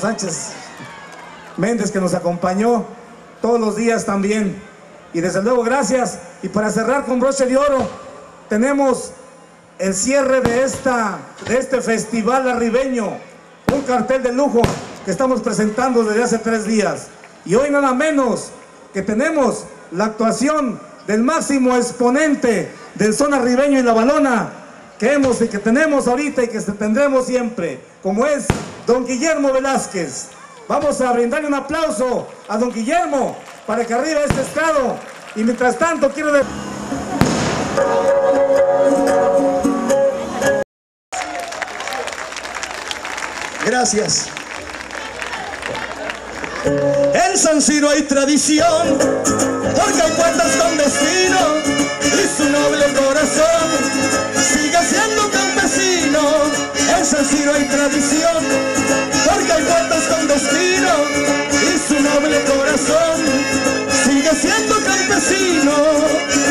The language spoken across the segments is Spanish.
Sánchez Méndez que nos acompañó todos los días también. Y desde luego gracias. Y para cerrar con broche de oro, tenemos el cierre de, esta, de este festival arribeño, un cartel de lujo que estamos presentando desde hace tres días. Y hoy nada menos que tenemos la actuación del máximo exponente del son arribeño y la balona que hemos y que tenemos ahorita y que tendremos siempre, como es don Guillermo Velázquez. Vamos a brindarle un aplauso a don Guillermo para que arriba este estado. Y mientras tanto quiero... De... Gracias. En San Ciro hay tradición, porque hay puertas con destino y su noble corazón sigue siendo. En San Ciro hay tradición, porque hay puertas con destino y su noble corazón sigue siendo campesino.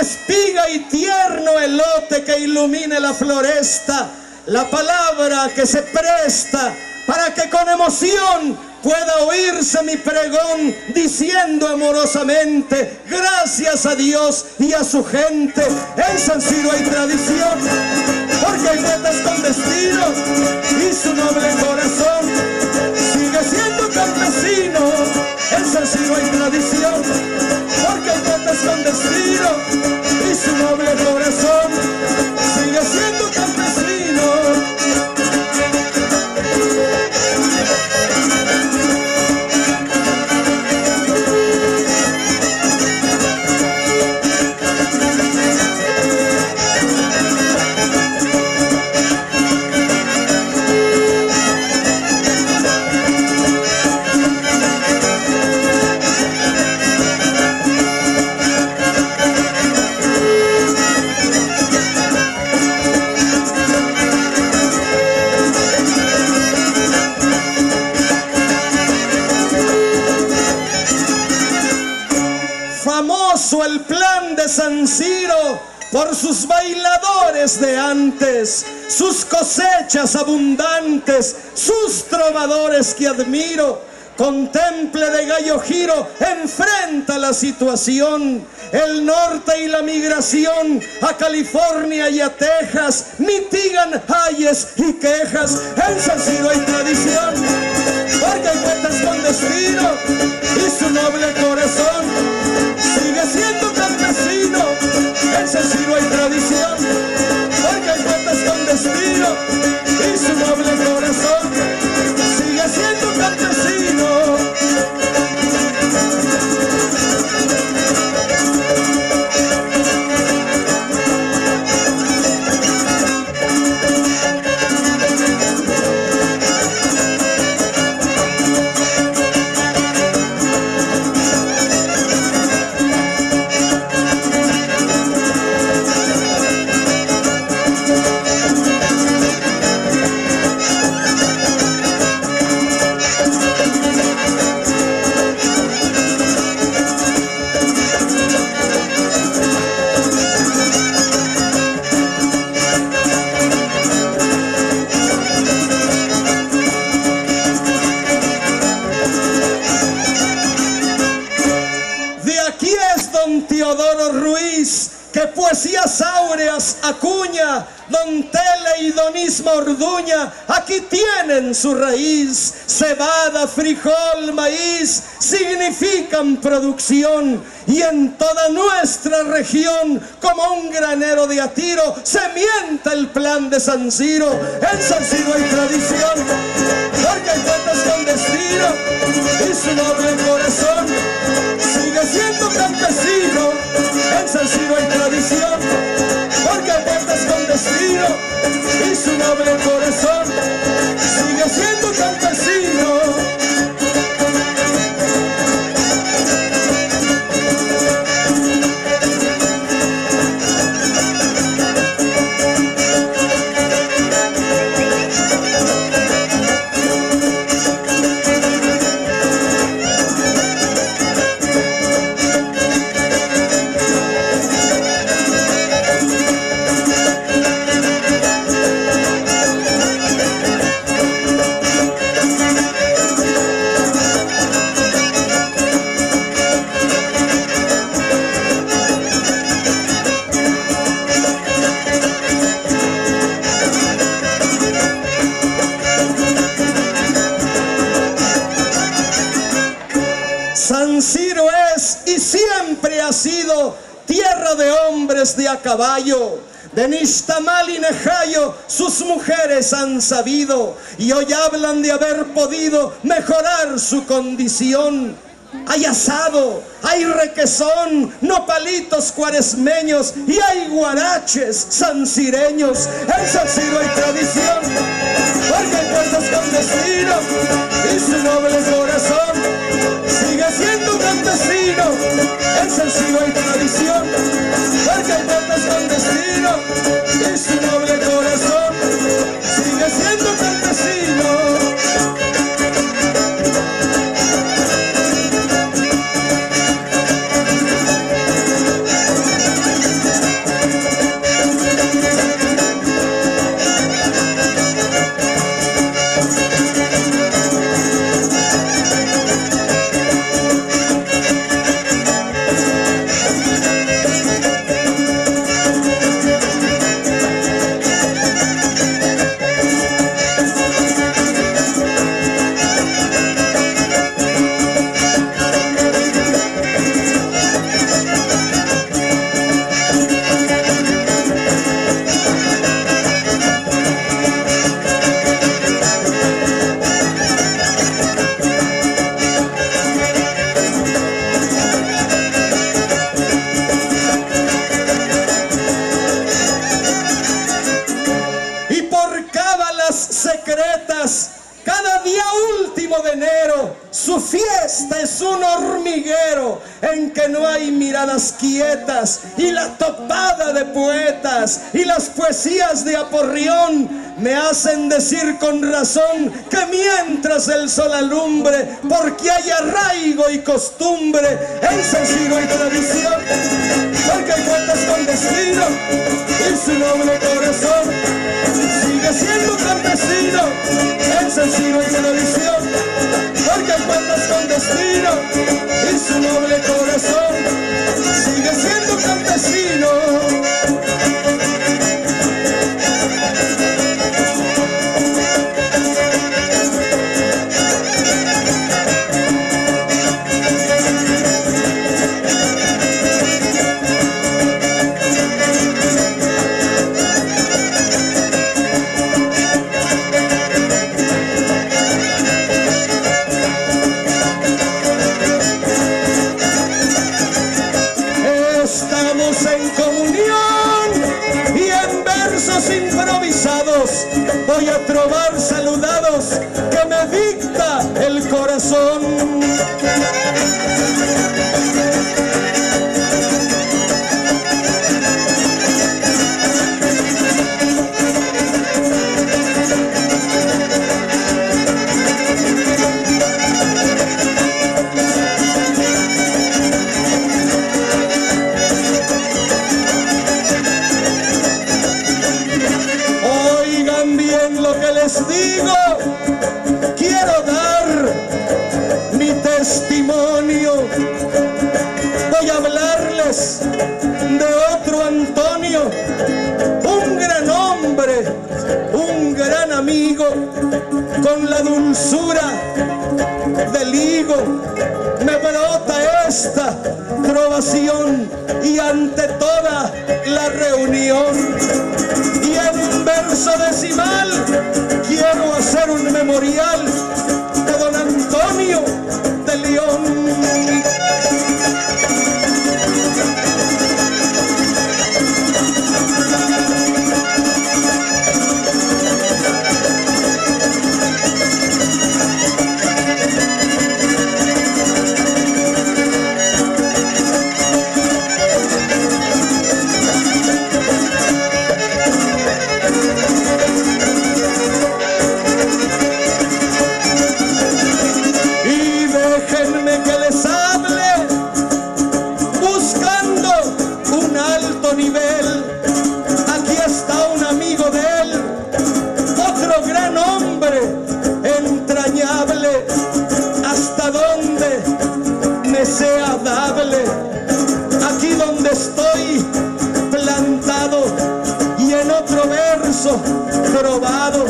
Espiga y tierno elote que ilumine la floresta, la palabra que se presta para que con emoción pueda oírse mi pregón diciendo amorosamente, gracias a Dios y a su gente. En San Ciro hay tradición, porque hay metas con destino y su noble corazón sigue siendo campesino. En San Ciro hay tradición, bailadores de antes, sus cosechas abundantes, sus trovadores que admiro. Contemple de gallo giro, enfrenta la situación. El norte y la migración a California y a Texas mitigan ayes y quejas. En San hay tradición, porque cuentas con destino y su noble corazón sigue siendo campesino. En San hay tradición, con destino y su noble corazón y Don Isma Orduña, aquí tienen su raíz. Cebada, frijol, maíz producción y en toda nuestra región como un granero de atiro se mienta el plan de San Ciro en San Ciro hay tradición porque hay cuentas con destino y su noble corazón sigue siendo campesino. En San Ciro hay tradición porque hay cuentas con destino y su noble corazón sigue siendo campesino. De a caballo. De Nishtamal y Nejayo sus mujeres han sabido y hoy hablan de haber podido mejorar su condición. Hay asado, hay requesón, nopalitos cuaresmeños y hay guaraches sancireños. En San Ciro hay tradición, porque hay puertas con destino y su noble corazón sigue siendo campesino. En San Ciro hay tradición, puertas con destino y su noble en que no hay miradas quietas y la topada de poetas y las poesías de Aporrión me hacen decir con razón que mientras el sol alumbre, porque hay arraigo y costumbre, en San Ciro hay tradición, porque hay poetas con destino y su noble corazón sigue siendo campesino. En San Ciro hay tradición, porque poetas con destino y su noble corazón voy a trobar saludados que me dicta el corazón. Me brota esta trovación y ante toda la reunión. Y en verso decimal quiero hacer un memorial trovado,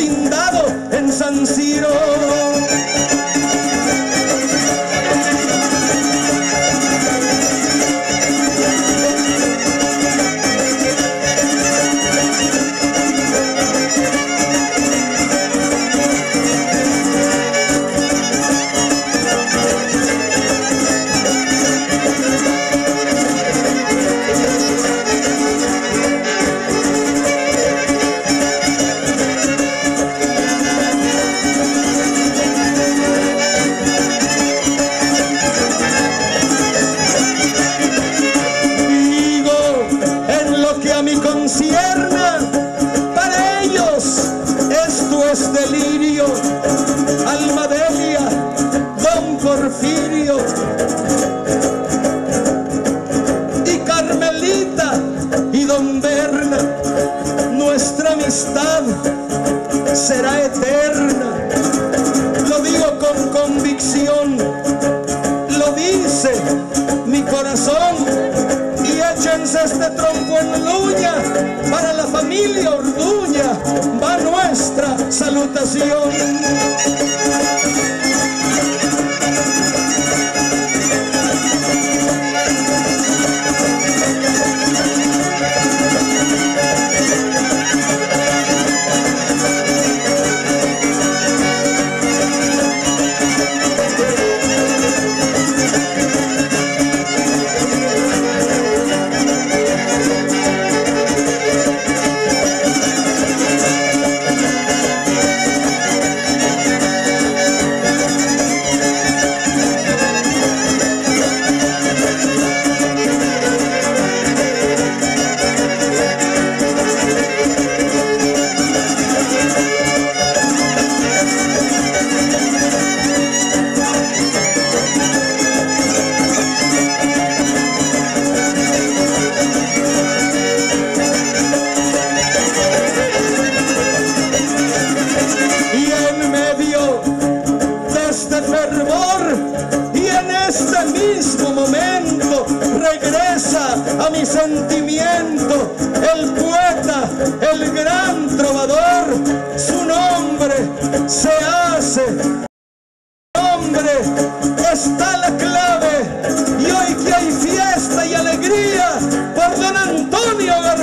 en San Ciro. Eterna. Lo digo con convicción, lo dice mi corazón y échense este tronco en luña para la familia Orduña va nuestra salutación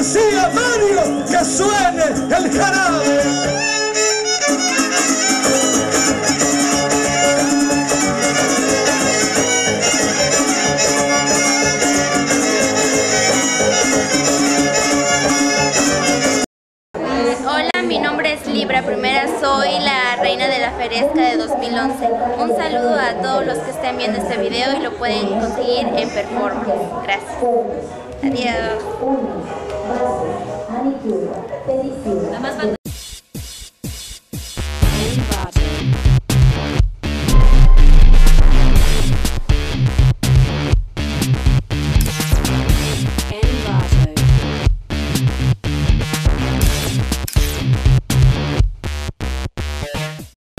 García Mario que suene el jarabe. Primera, soy la reina de la Feresca de 2011. Un saludo a todos los que estén viendo este video y lo pueden conseguir en Performance. Gracias. Adiós. マニキュア、ペディキュア。